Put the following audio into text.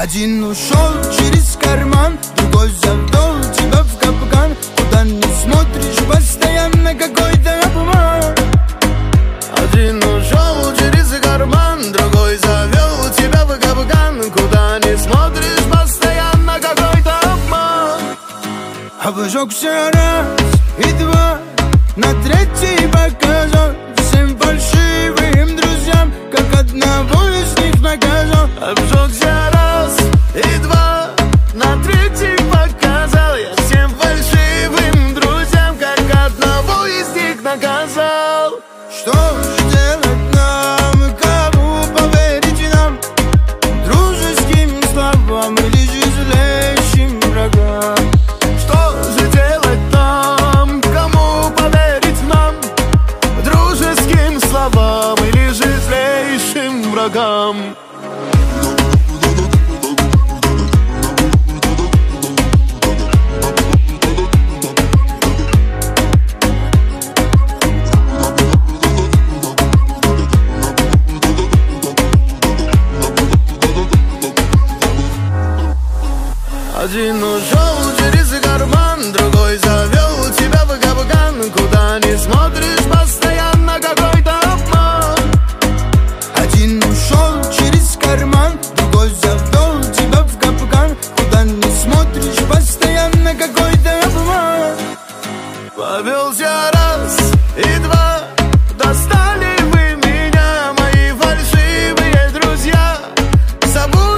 Один ушел через карман Другой завел тебя в капкан. Куда не смотришь, постоянно какой-то обман. Один ушел через карман Другой завел тебя в капкан. Куда не смотришь, постоянно какой-то обман. Обжегся раз и два На третий показал врагам Один ушел через карман, другой завел тебя в капкан Куда не смотришь, sabor.